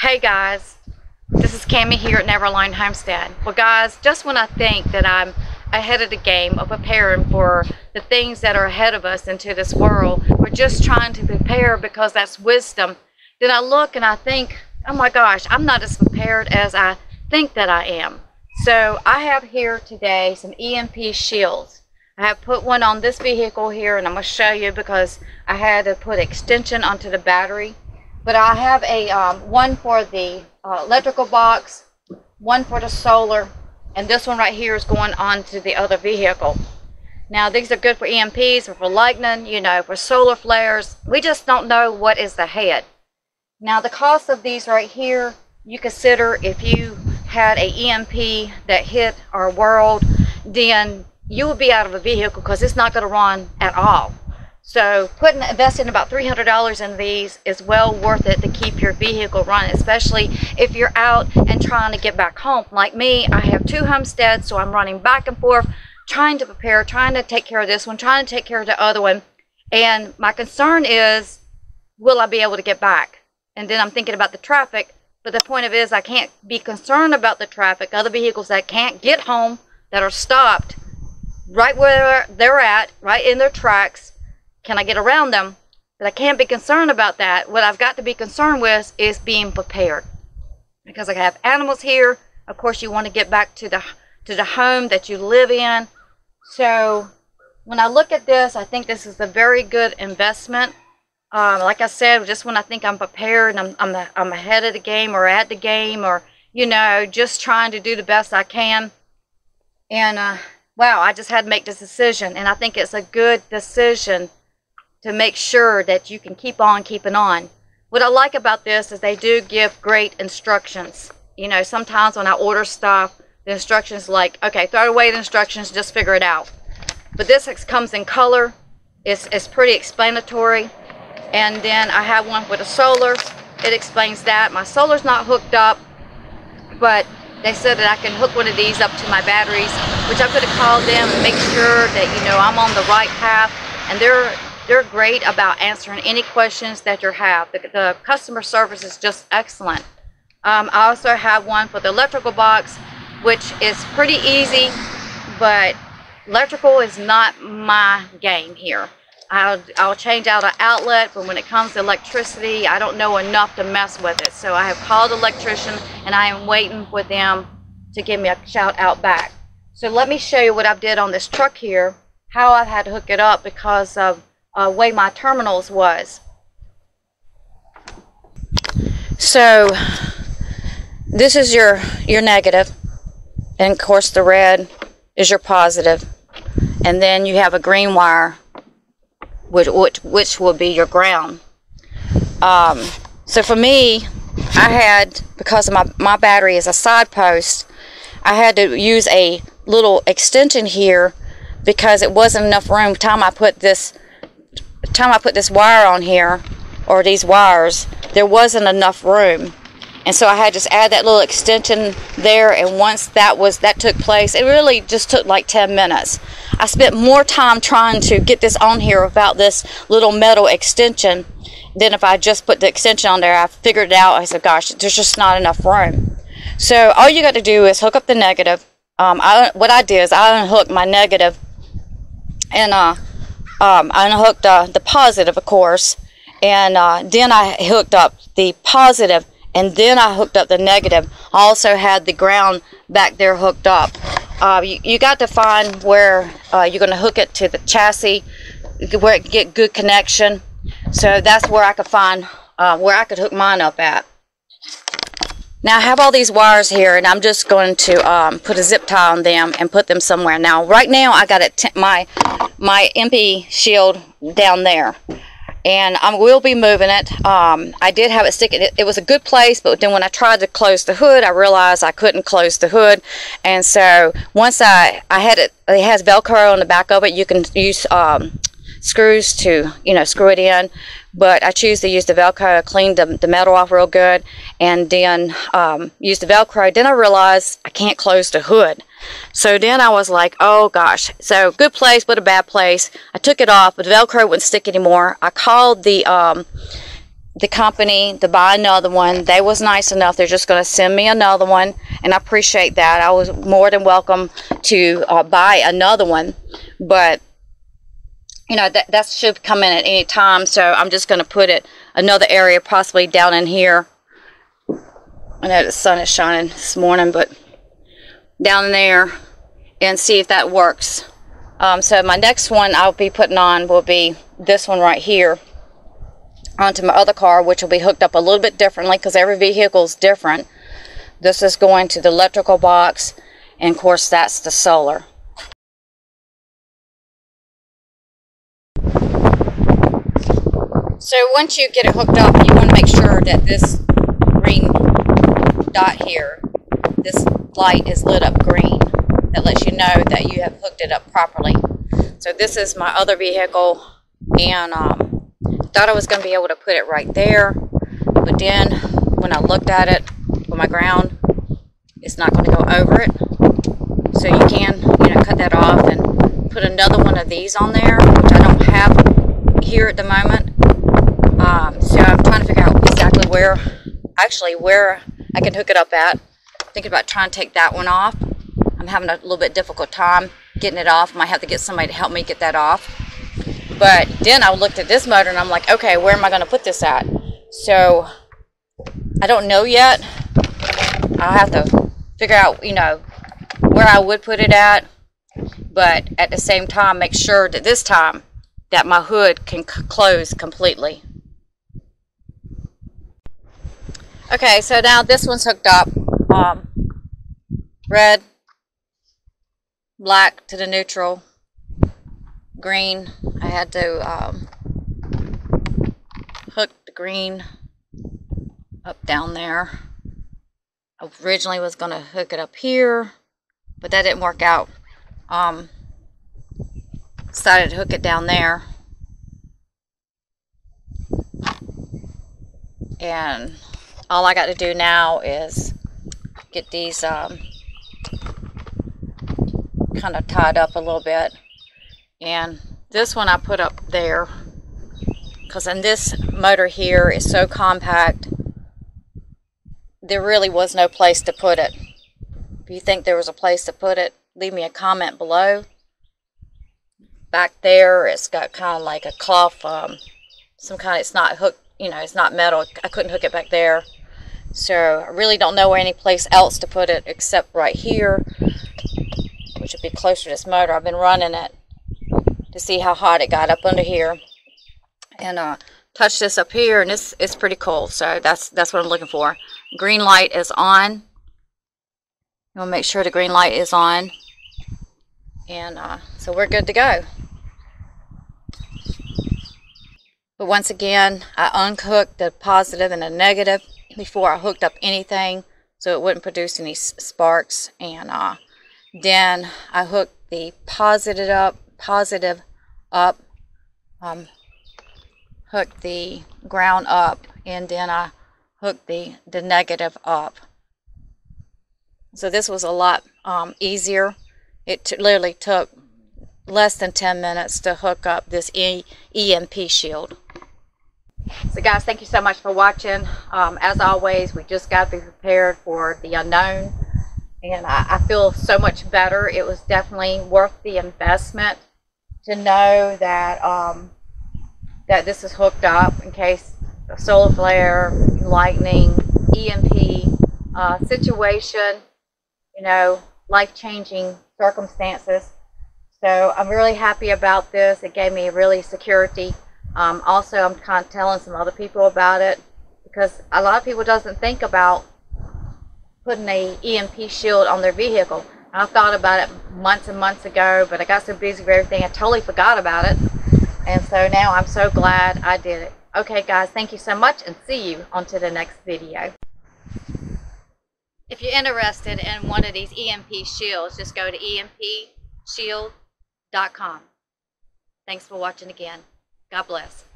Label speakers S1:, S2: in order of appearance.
S1: Hey guys, this is Cammie here at Never Alone Homestead. Well guys, just when I think that I'm ahead of the game of preparing for the things that are ahead of us into this world, we're just trying to prepare because that's wisdom. Then I look and I think, oh my gosh, I'm not as prepared as I think that I am. So I have here today some EMP shields. I have put one on this vehicle here and I'm going to show you because I had to put extension onto the battery. But I have a um, one for the uh, electrical box, one for the solar, and this one right here is going on to the other vehicle. Now these are good for EMPs or for lightning, you know, for solar flares. We just don't know what is ahead. Now the cost of these right here, you consider if you had a EMP that hit our world, then you would be out of a vehicle because it's not going to run at all. So putting investing about $300 in these is well worth it to keep your vehicle running, especially if you're out and trying to get back home. Like me, I have two homesteads, so I'm running back and forth, trying to prepare, trying to take care of this one, trying to take care of the other one. And my concern is, will I be able to get back? And then I'm thinking about the traffic. But the point of it is I can't be concerned about the traffic, other vehicles that can't get home, that are stopped right where they're at, right in their tracks. Can I get around them? But I can't be concerned about that. What I've got to be concerned with is being prepared. Because I have animals here. Of course, you want to get back to the to the home that you live in. So when I look at this, I think this is a very good investment. Um, like I said, just when I think I'm prepared and I'm, I'm, I'm ahead of the game or at the game or, you know, just trying to do the best I can. And, uh, wow, I just had to make this decision. And I think it's a good decision to make sure that you can keep on keeping on. What I like about this is they do give great instructions. You know, sometimes when I order stuff, the instructions like, okay, throw away the instructions, just figure it out. But this comes in color. It's, it's pretty explanatory and then I have one with a solar it explains that my solar's not hooked up but they said that I can hook one of these up to my batteries which I'm going to call them and make sure that you know I'm on the right path and they're they're great about answering any questions that you have the, the customer service is just excellent um, I also have one for the electrical box which is pretty easy but electrical is not my game here I'll, I'll change out an outlet, but when it comes to electricity, I don't know enough to mess with it. So I have called an electrician and I am waiting for them to give me a shout out back. So let me show you what I did on this truck here, how I've had to hook it up because of uh, way my terminals was. So this is your, your negative, and of course the red is your positive. And then you have a green wire which, which, which will be your ground. Um, so for me, I had, because of my, my battery is a side post, I had to use a little extension here because it wasn't enough room. Time I put this, time I put this wire on here, or these wires, there wasn't enough room. And so I had to just add that little extension there. And once that was that took place, it really just took like 10 minutes. I spent more time trying to get this on here about this little metal extension than if I just put the extension on there. I figured it out. I said, gosh, there's just not enough room. So all you got to do is hook up the negative. Um, I, what I did is I unhooked my negative and uh, um, I unhooked uh, the positive, of course, and uh, then I hooked up the positive and then I hooked up the negative. I also had the ground back there hooked up. Uh, you, you, got to find where uh, you're going to hook it to the chassis, where it get good connection. So that's where I could find uh, where I could hook mine up at. Now I have all these wires here and I'm just going to um, put a zip tie on them and put them somewhere. Now right now I got it my my MP shield down there and I will be moving it. Um, I did have it sticking. It, it, was a good place, but then when I tried to close the hood, I realized I couldn't close the hood, and so once I I had it, it has Velcro on the back of it. You can use um, screws to you know screw it in, but I choose to use the Velcro, clean the, the metal off real good, and then um, use the Velcro. Then I realized I can't close the hood. So then I was like, oh gosh. So good place, but a bad place. I took it off, but the Velcro wouldn't stick anymore. I called the um, the company to buy another one. They was nice enough. They're just going to send me another one, and I appreciate that. I was more than welcome to uh, buy another one, but you know that that should come in at any time. So I'm just going to put it another area, possibly down in here. I know the sun is shining this morning, but down there, and see if that works. Um, so my next one I'll be putting on will be this one right here onto my other car, which will be hooked up a little bit differently because every vehicle is different. This is going to the electrical box, and of course that's the solar. So once you get it hooked up, you want to make sure that this green dot here, this light is lit up green. That lets you know that you have hooked it up properly. So this is my other vehicle, and um, thought I was going to be able to put it right there, but then when I looked at it with my ground, it's not going to go over it. So you can, you know, cut that off and put another one of these on there, which I don't have here at the moment. Um, so I'm trying to figure out exactly where, actually where I can hook it up at. Thinking about trying to take that one off. I'm having a little bit difficult time getting it off. Might have to get somebody to help me get that off. But then I looked at this motor and I'm like, okay, where am I going to put this at? So I don't know yet. I'll have to figure out, you know, where I would put it at. But at the same time, make sure that this time that my hood can close completely. Okay, so now this one's hooked up. Um, red, black to the neutral, green. I had to um, hook the green up down there. I originally was going to hook it up here, but that didn't work out. Um, decided to hook it down there. And all I got to do now is get these um, kind of tied up a little bit. And this one I put up there because in this motor here is so compact there really was no place to put it. If you think there was a place to put it leave me a comment below. Back there it's got kind of like a cloth um, some kind it's not hooked you know it's not metal I couldn't hook it back there so I really don't know any place else to put it except right here which would be closer to this motor I've been running it to see how hot it got up under here. And uh, touch this up here, and it's, it's pretty cool. So that's, that's what I'm looking for. Green light is on. You want to make sure the green light is on. And uh, so we're good to go. But once again, I unhooked the positive and the negative before I hooked up anything so it wouldn't produce any sparks. And uh, then I hooked the positive up, positive up, um, hook the ground up, and then I hooked the, the negative up. So this was a lot um, easier. It literally took less than 10 minutes to hook up this e EMP shield. So guys, thank you so much for watching. Um, as always, we just got to be prepared for the unknown. And I, I feel so much better. It was definitely worth the investment to know that um, that this is hooked up in case solar flare, lightning, EMP uh, situation, you know, life-changing circumstances. So I'm really happy about this. It gave me really security. Um, also, I'm kind of telling some other people about it because a lot of people doesn't think about putting a EMP shield on their vehicle. I thought about it months and months ago, but I got so busy with everything, I totally forgot about it. And so now I'm so glad I did it. Okay, guys, thank you so much, and see you on to the next video. If you're interested in one of these EMP shields, just go to empshield.com. Thanks for watching again. God bless.